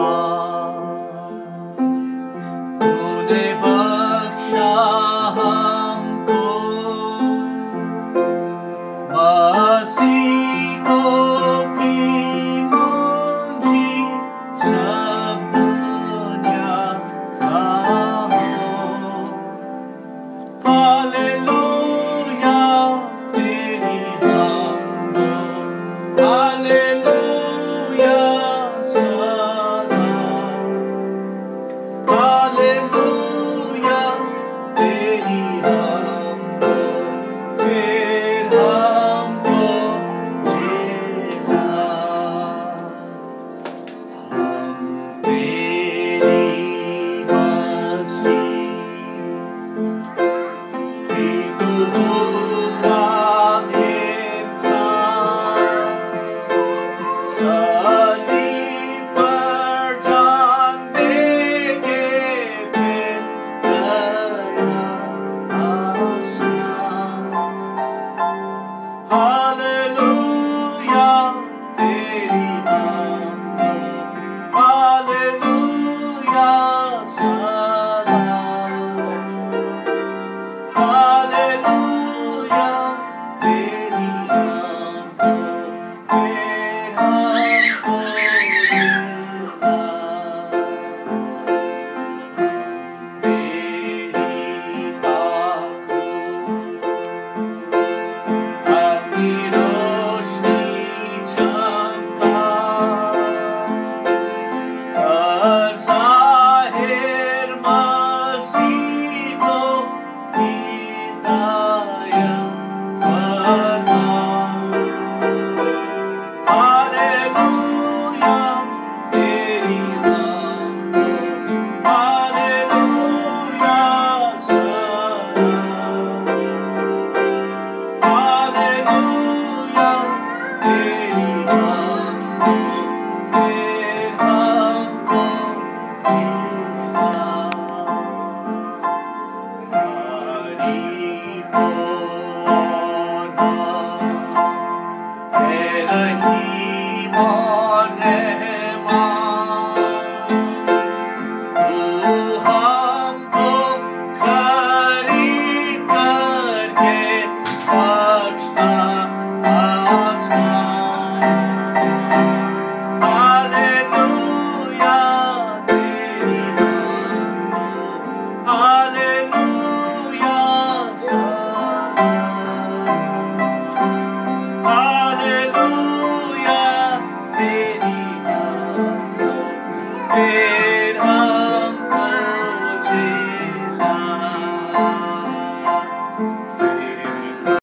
Bye. Oh. Oh. hearts. let